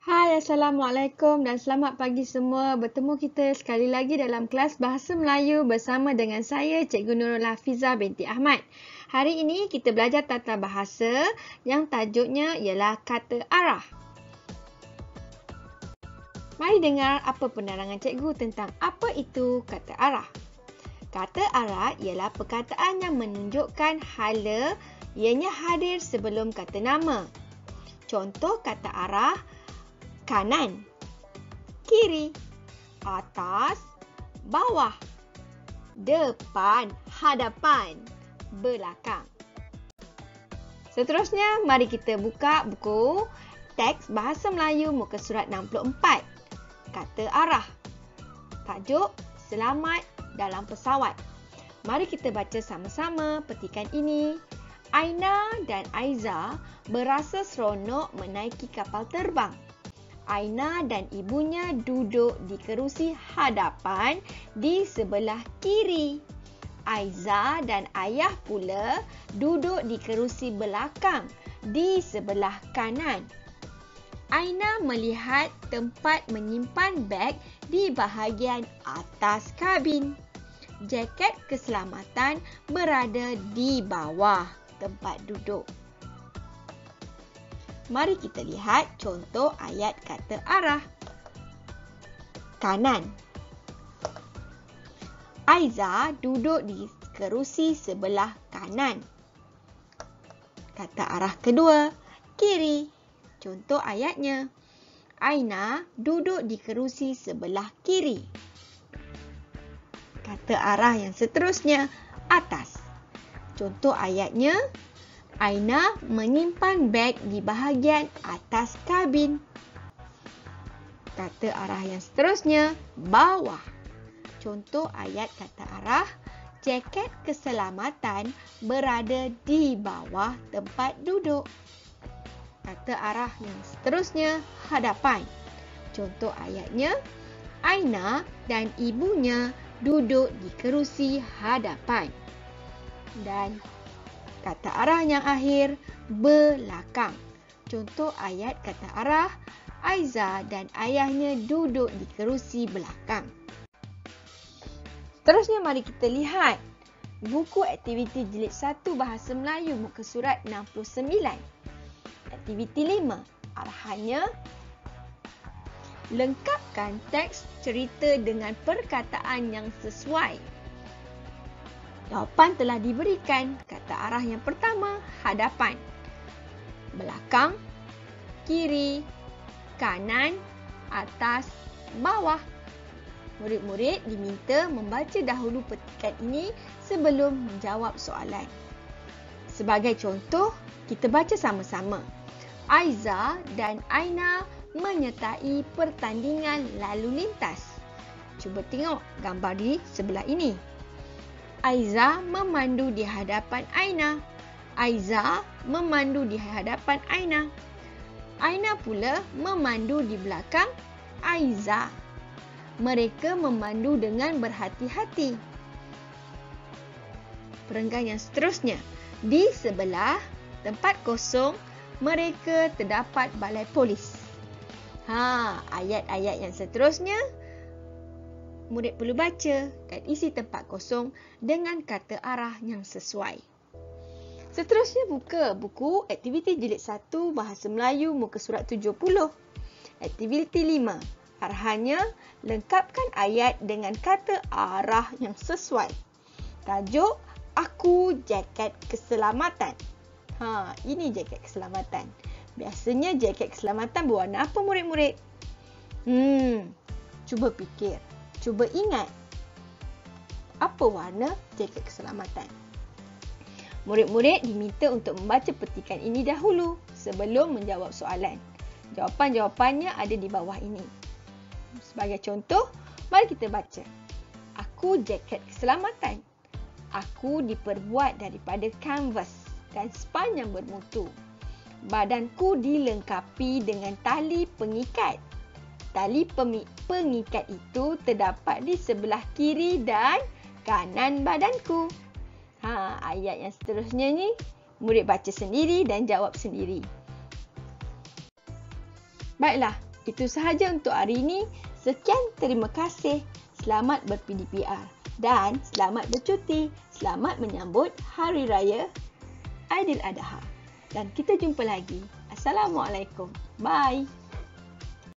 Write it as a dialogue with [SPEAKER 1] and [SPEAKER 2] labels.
[SPEAKER 1] Hai, Assalamualaikum dan selamat pagi semua. Bertemu kita sekali lagi dalam kelas Bahasa Melayu bersama dengan saya, Cikgu Nurul Hafiza binti Ahmad. Hari ini kita belajar tata bahasa yang tajuknya ialah kata arah. Mari dengar apa penerangan cikgu tentang apa itu kata arah. Kata arah ialah perkataan yang menunjukkan hala ianya hadir sebelum kata nama. Contoh kata arah kanan, kiri, atas, bawah, depan, hadapan, belakang. Seterusnya, mari kita buka buku teks Bahasa Melayu muka surat 64. Kata arah. Tajuk Selamat dalam pesawat. Mari kita baca sama-sama petikan ini. Aina dan Aiza berasa seronok menaiki kapal terbang. Aina dan ibunya duduk di kerusi hadapan di sebelah kiri. Aiza dan ayah pula duduk di kerusi belakang di sebelah kanan. Aina melihat tempat menyimpan beg di bahagian atas kabin. Jaket keselamatan berada di bawah tempat duduk. Mari kita lihat contoh ayat kata arah. Kanan. Aiza duduk di kerusi sebelah kanan. Kata arah kedua, kiri. Contoh ayatnya. Aina duduk di kerusi sebelah kiri. Kata arah yang seterusnya, atas. Contoh ayatnya, Aina menyimpan beg di bahagian atas kabin. Kata arah yang seterusnya, bawah. Contoh ayat kata arah, jaket keselamatan berada di bawah tempat duduk. Kata arah yang seterusnya, hadapan. Contoh ayatnya, Aina dan ibunya duduk di kerusi hadapan. Dan kata arah yang akhir belakang. Contoh ayat kata arah Aiza dan ayahnya duduk di kerusi belakang. Terusnya mari kita lihat buku aktiviti jilid 1 Bahasa Melayu muka surat 69. Aktiviti 5. Arahannya lengkapkan teks cerita dengan perkataan yang sesuai. Jawapan telah diberikan. Kata arah yang pertama, hadapan. Belakang, kiri, kanan, atas, bawah. Murid-murid diminta membaca dahulu petikan ini sebelum menjawab soalan. Sebagai contoh, kita baca sama-sama. Aiza dan Aina menyertai pertandingan lalu lintas. Cuba tengok gambar di sebelah ini. Aiza memandu di hadapan Aina. Aiza memandu di hadapan Aina. Aina pula memandu di belakang Aiza. Mereka memandu dengan berhati-hati. Perenggan yang seterusnya. Di sebelah tempat kosong, mereka terdapat balai polis. Ha, ayat-ayat yang seterusnya murid perlu baca dan isi tempat kosong dengan kata arah yang sesuai. Seterusnya buka buku aktiviti jilid 1 Bahasa Melayu muka surat 70. Aktiviti 5. Arahannya lengkapkan ayat dengan kata arah yang sesuai. Tajuk Aku jaket keselamatan. Ha, ini jaket keselamatan. Biasanya jaket keselamatan berwarna apa murid-murid? Hmm, cuba fikir. Cuba ingat apa warna jaket keselamatan. Murid-murid diminta untuk membaca petikan ini dahulu sebelum menjawab soalan. Jawapan-jawapannya ada di bawah ini. Sebagai contoh, mari kita baca. Aku jaket keselamatan. Aku diperbuat daripada kanvas dan span yang bermutu. Badanku dilengkapi dengan tali pengikat tali pengikat itu terdapat di sebelah kiri dan kanan badanku. Ha, ayat yang seterusnya ni murid baca sendiri dan jawab sendiri. Baiklah, Itu sahaja untuk hari ini. Sekian terima kasih. Selamat ber-PDPR dan selamat bercuti. Selamat menyambut Hari Raya Aidiladha. Dan kita jumpa lagi. Assalamualaikum. Bye.